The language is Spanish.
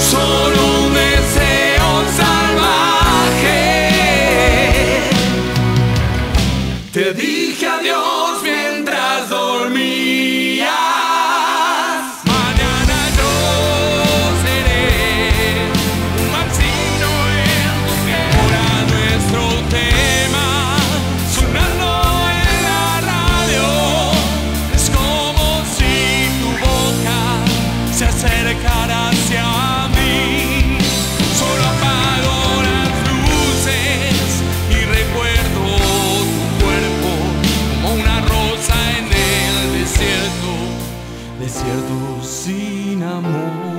Solo un deseo salvaje. Te dije adiós mientras dormías. Mañana yo seré un martillo. Ora nuestro tema. Suelta lo en la radio. Es como si tu boca se acercara. Desierto sin amor.